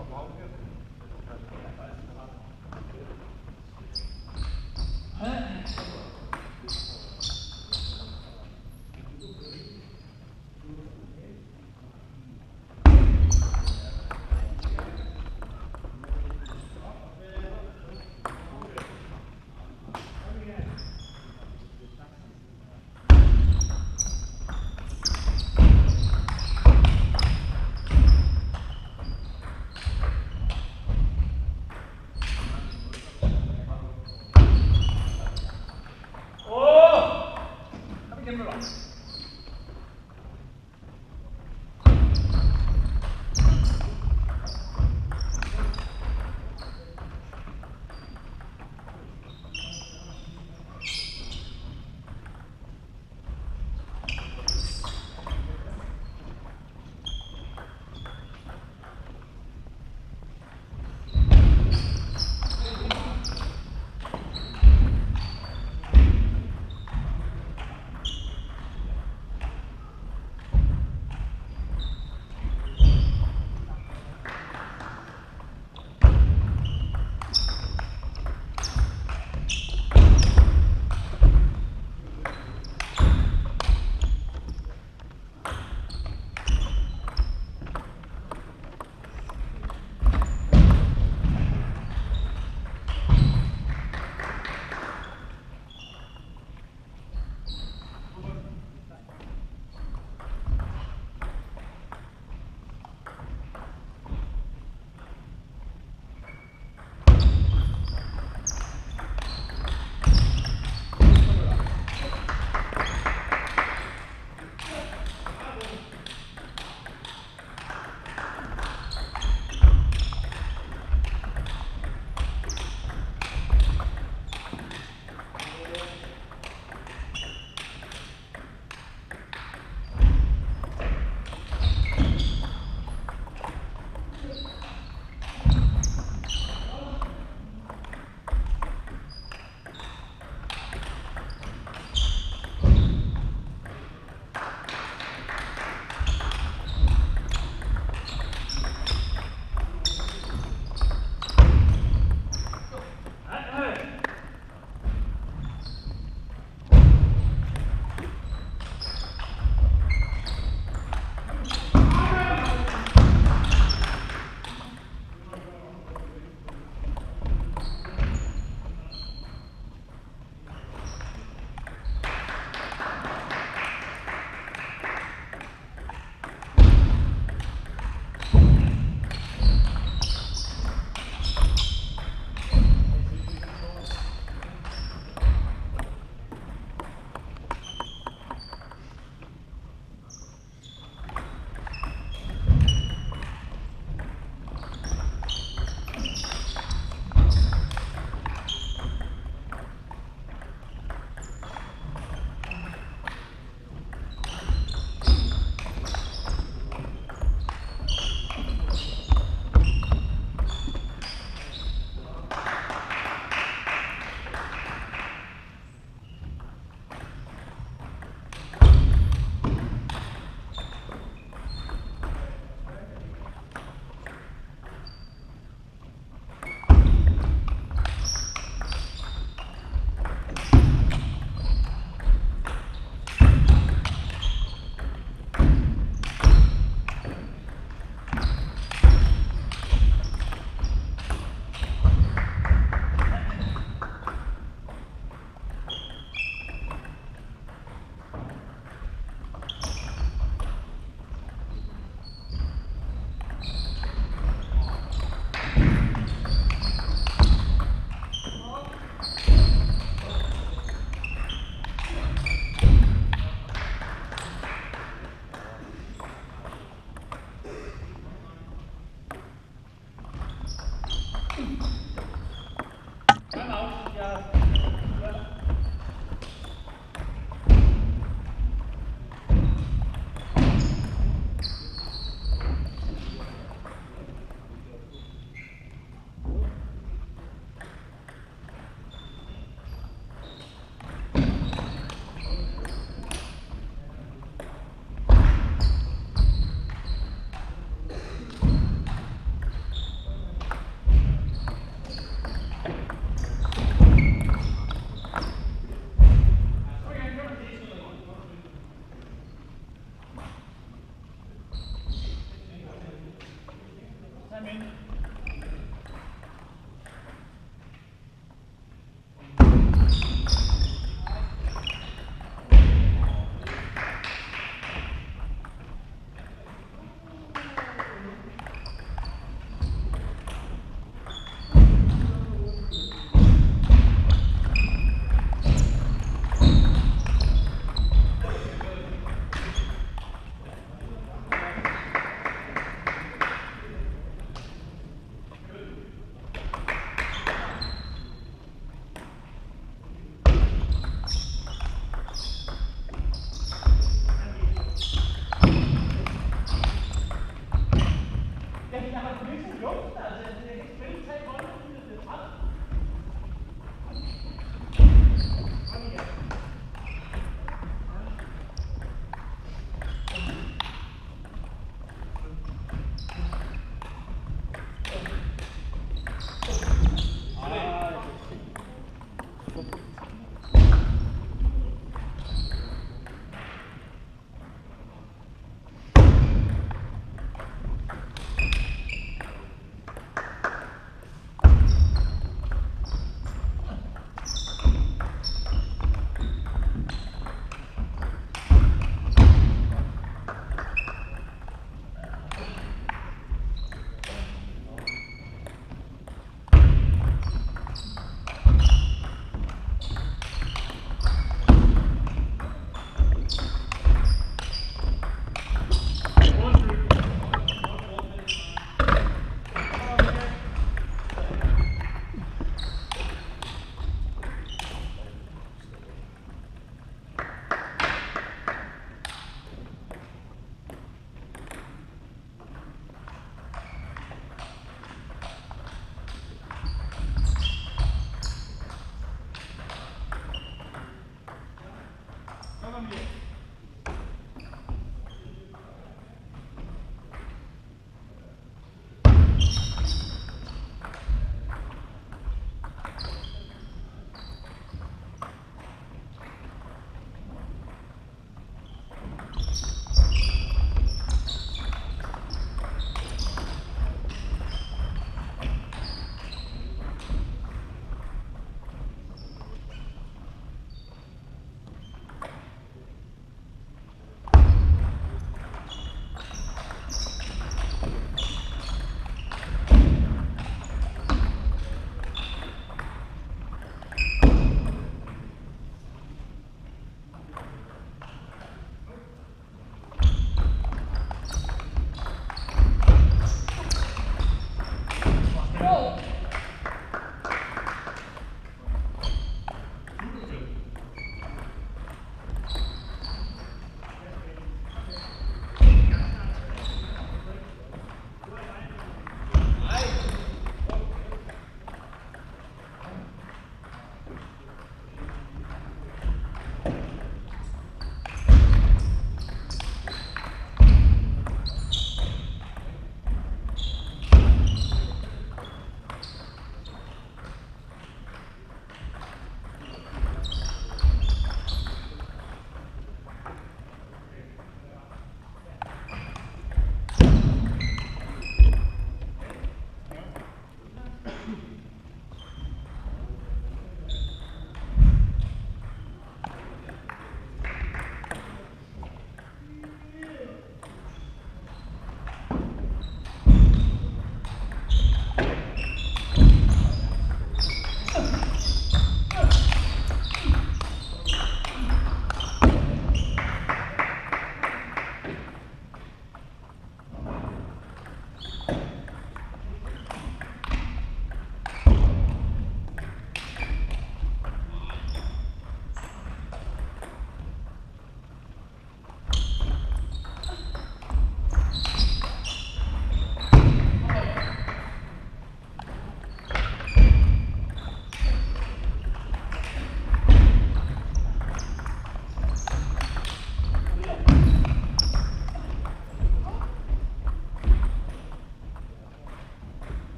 verbrauchen wir. him right.